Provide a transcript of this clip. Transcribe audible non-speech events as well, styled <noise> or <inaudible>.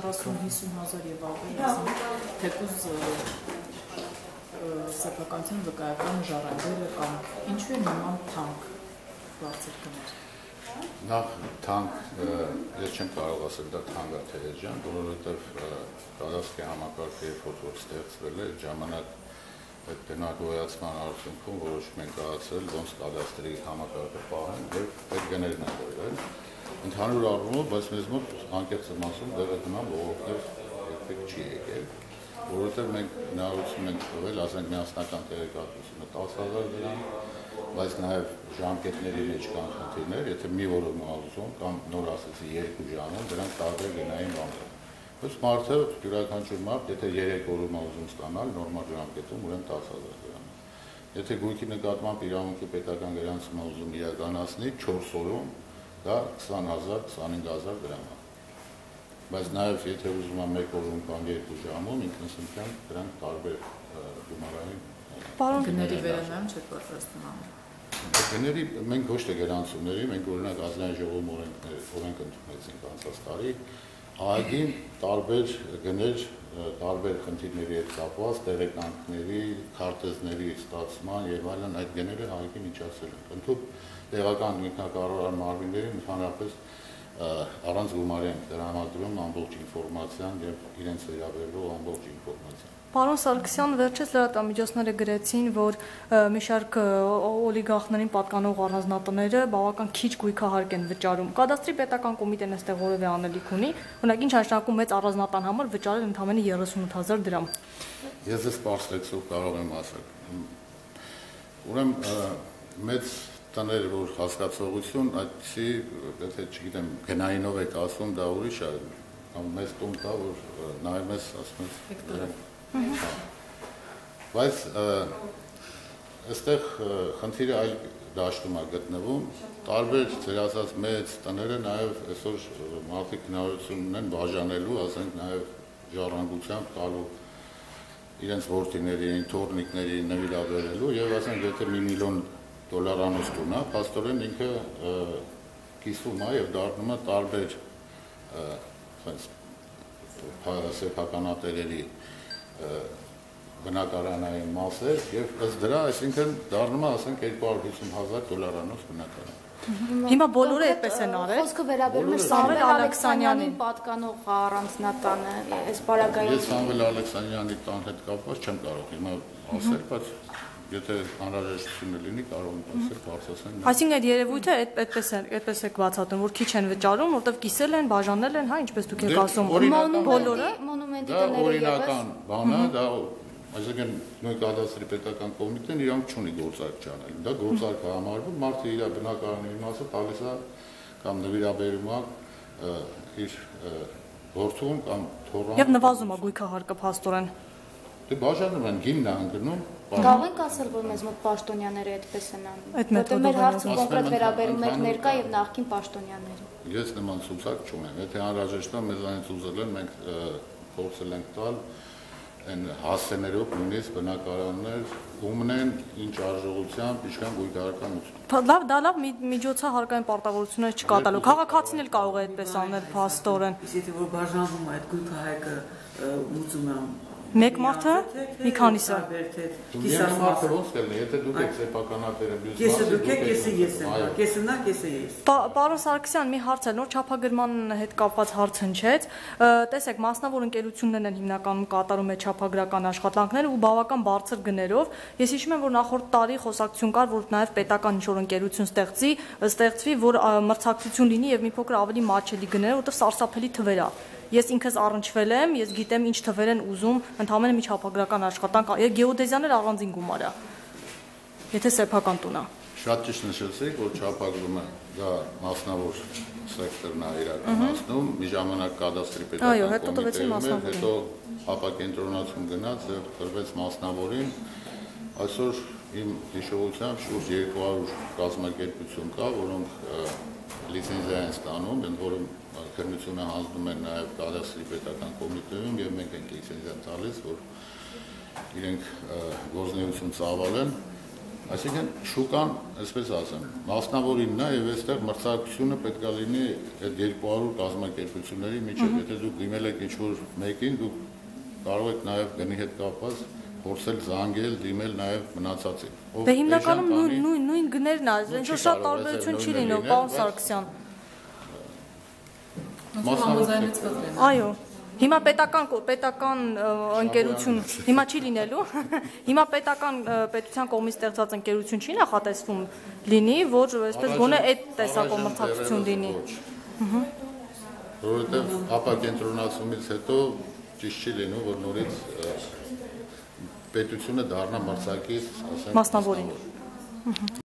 40-50 հազար եւ ավելի թեկուզ սեփականության վկայական ժառանգելը կամ ինչու է նման թանկ բարձր գներ նախ թանկ ես չեմ կարող ասել դա թանկ է թե ջան որովհետեւ կադաստրի համակարգը երբ որ ստեղծվել է ժամանակ այդ բնակոյացման արդյունքում որոշում են կայացել ոնց կադաստրի համակարգը պահեն եւ այդ գներն են դրել ընդհանուր առումով բայց մեզ մոտ անկեղծ եմ ասում դեռ այդնամ ողորմել երբեք չի եկել որովհետեւ մենք հնարավորություն ենք տվել ասենք միասնական տեղեկատվությունը 10000 դրամ բայց նաև ժամկետների մեջ կան խնդիրներ, եթե մի օրում ուզում կամ նոր ասեցի 2 ժամում, դրանք տարբեր գնային բաներ Ըստ մարդը յուրաքանչյուր մարդ, եթե 3 օրում ուզում ստանալ նորմալ ժամկետում, ուրեմն 10000 դրամ։ Եթե գույքի նկատմամբ իրավունքի պետական գրանցումը ուզում իրականացնի 4 օրում, դա 20000, 25000 դրամ է։ Բայց նաև եթե ուզում եմ 1 օրում կամ 2 ժամում, ինքնասմության դրանք տարբեր գումարային Պարոն գների վերանայում չեք պատրաստում անել։ Գների մենք ոչ թե գրանցումների, մենք օրինակ ազգային ժողովում օրենքներ, օրենք ընդունեցինք անցած տարի, Ահագին տարբեր գներ, տարբեր խնդիրների հետ կապված, տեղեկանքների, քարտեզների ստացման եւ այլն այդ գները ահագին միջացել են։ Ընդհանուր տեղական ինքնակառավարման մարմիններին ընդհանրապես առանց գումարի են դրամադրում ամբողջ ինֆորմացիան եւ իրենց վերաբերող ամբողջ ինֆորմացիան։ Պարոն Սարգսյան վերջերս լրատվամիջոցները գրեցին, որ մի շարք օլիգարխներին պատկանող առանձնատները բավական քիչ գույքահարկ են վճարում։ Կադաստրի պետական կոմիտեն այստեղ որևէ անելիք ունի, օրինակ ինչ հաշնակում մեծ առանձնատան համար վճարել ընդամենը 38000 դրամ։ Ես ես պարսլեքսով կարող եմ ասել։ Ուրեմն մեծ տներ որ հասկացողություն, այդպեսի, եթե չգիտեմ, գնայինով եք ասում, դա ուրիշ է, կամ մեզ տուն տա, որ նայում ես, ասում ես, դրանք։ հա։ Բայց այստեղ խնդիրը այլ դաշտում է գտնվում, տարբեր ձեր ասած մեծ տները նաև այսօր մարդիկ հնարություն ունեն բաժանելու, ասենք նաև ժառանգությամբ տալու իրենց որդիներին, թորնիկներին նվիրաբերելու եւ ասենք եթե մի միլիոն մի դոլարանոց տունա, աստորեն ինքը կիսվում է եւ դառնում է տարբեր այսպես սեփականատերերի բնակարանային մասեր եւ ըստ դրա, այսինքն դառնում է ասենք 250.000 դոլարանոց բնակարան։ Հիմա բոլորը այդպես են արել։ Խոսքը վերաբերում է Սամվել Ալեքսանյանին պատկանող առանձնատանը, այս բարագային։ Ես Սամվել Ալեքսանյանի տան հետ կապված չեմ կարող հիմա ասել, բայց եթե անհրաժեշտությունը լինի, կարող եմ ասել, բարձրացնել։ Այսինքն այդ երևույթը այդպես է, այդպես է բացատրում, որ քիչ են վճարում, որովհետև կիսել են, բաժանել են, հա, ինչպես դուք եք դե, ասում, բոլորը մոնումենտի տները եւս։ Դա օրինական բան է, դա այսինքն նույն կադաստրի պետական կոմիտեն իրանք չունի գործարք չանել։ Դա գործարք համարվում, մարդը իր բնակարանի մասը տալիս է կամ նվիրաբերում է իր որդուն կամ թորան։ Եվ նվազում է գույքահարկը փաստորեն։ Դե բաժանում են գինն անգնում, Կարող ենք ասել, որ մեզ մոտ պաշտոնյաները այդպես են անում։ Որտեղ մեր հարցը կոնկրետ եմ, վերաբերում է ներկա եւ նախկին պաշտոնյաների։ Ես նման ցուցակ չունեմ։ Եթե անհրաժեշտ է, մեզանից ուզել են, մենք փորձել ենք տալ այն հասցեներով նույնիսկ բնակարաններ ումնեն ինչ արժողությամբ, ինչքան գույքարականություն։ Լավ, դա լավ մի- միջոցը հարկային պարտավորություններ չկատարելու։ Քաղաքացին էլ կարող է այդպես անել փաստորեն։ Իսկ եթե որ բաժանվում է այդ գույքը հայկը ուզում է Մեկ մարդը, մի քանիսը։ Ես մարդը ոնց կլինի, եթե դուք եք սեփականատերը, մյուս Կեսը դուք եք, կեսը ես եմ, կեսը նա, կեսը ես։ Պա- Պարոն Սարգսյան, մի հարց է, նոր չափագրման հետ կապված հարց հնչեց։ Տեսեք, մասնավոր ընկերություններն են հիմնականում կատարում այդ չափագրական աշխատանքները ու բավական բարձր գներով։ Ես հիշում եմ, որ նախորդ տարի խոսակցություն կար, որ նաև պետական ինչ-որ ընկերություն ստեղծի, ստեղծվի, որ մրցակցություն լինի եւ մի փոքր ավելի մատչելի գներով, որտեղ սարսափելի թվեր է։ Ես ինքս առնչվել եմ, ես գիտեմ ինչ թվեր են ուզում, ընդհանրապես մի չափագրական աշխատանք, եւ գեոդեզիան էլ առանձին գումար է։ Եթե սեփական տուն է։ Շատ ճիշտ նշեցիք, որ չափագրումը դա մասնավոր սեկտորն է իրականացնում, մի ժամանակ կադաստրի Այո, պետական կոմիտեում հետո ապակենտրոնացում գնաց եւ տրվեց մասնավորին։ Այսօր իմ հիշողությամբ շուրջ 200 կազմակերպություն կա, որոնք լիցենզիա են ստանում, ընդ որում քննությունը հանձնում են նաև կադաստրի պետական կոմիտեում եւ մենք ենք լիցենզիա տալիս, որ իրենք գործնեություն ծավալեն Այսինքն շուկան, այսպես ասեմ, մասնավորինն է եւ այստեղ մրցակցությունը պետք է լինի այդ 200 կազմակերպությունների միջև։ Եթե դուք դիմել եք ինչ-որ մեկին, դուք կարող եք նաեւ գնի հետ կապված փորձել զանգել, դիմել նաեւ մնացածին։ Դե հիմնականում նույն նույն նույն գներն է, չի որ շատ տարբերություն չի լինում, պարոն Սարգսյան։ լինի։ Այո։ Հիմա պետական պետական ընկերություն հիմա չի լինելու։ <laughs> Հիմա պետական պետության կողմից ստեղծած ընկերություն չի նախատեսվում լինի, որ այսպես գոնե այդ տեսակով մրցակցություն լինի։ ոչ։ Որովհետև ապակենտրոնացումից հետո ճիշտ չի լինում, որ նորից պետությունը դառնա մրցակից, ասենք, Մասնավորին։ մասնավոր։